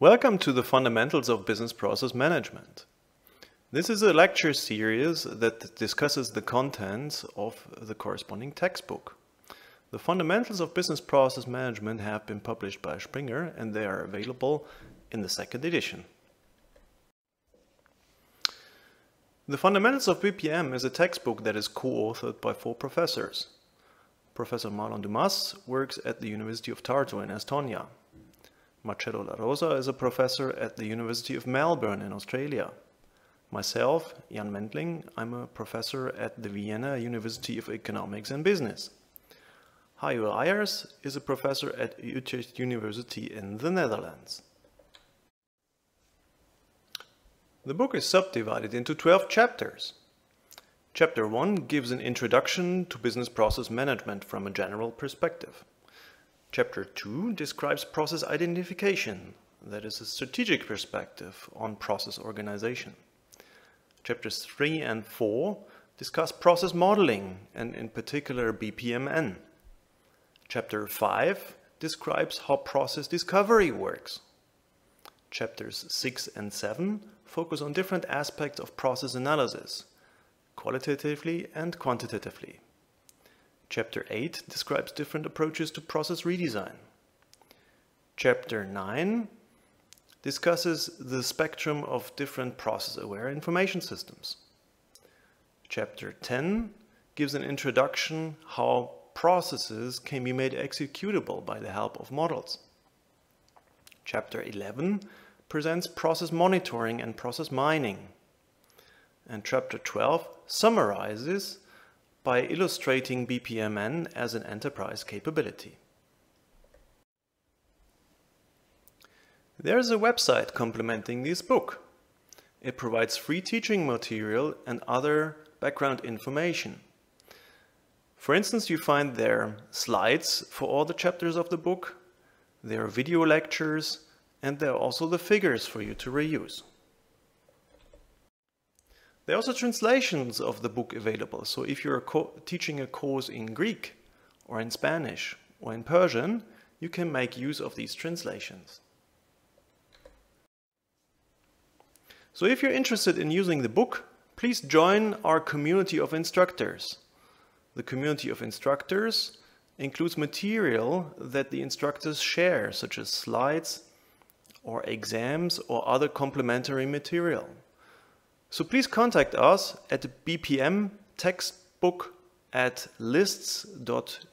Welcome to the Fundamentals of Business Process Management. This is a lecture series that discusses the contents of the corresponding textbook. The Fundamentals of Business Process Management have been published by Springer and they are available in the second edition. The Fundamentals of BPM is a textbook that is co-authored by four professors. Professor Marlon Dumas works at the University of Tartu in Estonia. Marcello La Rosa is a professor at the University of Melbourne in Australia. Myself, Jan Mendling, I'm a professor at the Vienna University of Economics and Business. Hajo Reijers is a professor at Utrecht University in the Netherlands. The book is subdivided into 12 chapters. Chapter 1 gives an introduction to business process management from a general perspective. Chapter 2 describes process identification, that is a strategic perspective on process organization. Chapters 3 and 4 discuss process modeling and in particular BPMN. Chapter 5 describes how process discovery works. Chapters 6 and 7 focus on different aspects of process analysis, qualitatively and quantitatively. Chapter 8 describes different approaches to process redesign. Chapter 9 discusses the spectrum of different process-aware information systems. Chapter 10 gives an introduction how processes can be made executable by the help of models. Chapter 11 presents process monitoring and process mining. And chapter 12 summarizes by illustrating BPMN as an enterprise capability. There's a website complementing this book. It provides free teaching material and other background information. For instance, you find there slides for all the chapters of the book, there are video lectures, and there are also the figures for you to reuse. There are also translations of the book available. So if you're teaching a course in Greek or in Spanish or in Persian, you can make use of these translations. So if you're interested in using the book, please join our community of instructors. The community of instructors includes material that the instructors share, such as slides or exams or other complementary material. So please contact us at BPM textbook at lists.ut.ee.